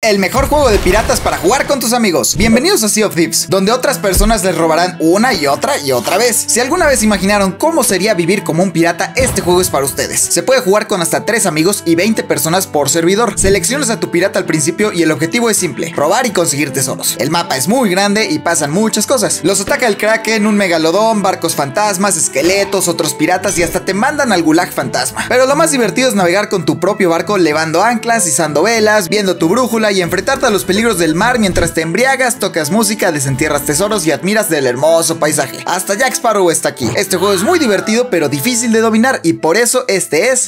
El mejor juego de piratas para jugar con tus amigos. Bienvenidos a Sea of Thieves, donde otras personas les robarán una y otra y otra vez. Si alguna vez imaginaron cómo sería vivir como un pirata, este juego es para ustedes. Se puede jugar con hasta 3 amigos y 20 personas por servidor. Seleccionas a tu pirata al principio y el objetivo es simple, robar y conseguir tesoros. El mapa es muy grande y pasan muchas cosas. Los ataca el kraken, un megalodón, barcos fantasmas, esqueletos, otros piratas y hasta te mandan al gulag fantasma. Pero lo más divertido es navegar con tu propio barco, levando anclas, izando velas, viendo tu brújula y enfrentarte a los peligros del mar mientras te embriagas, tocas música, desentierras tesoros y admiras del hermoso paisaje. Hasta Jack Sparrow está aquí. Este juego es muy divertido pero difícil de dominar y por eso este es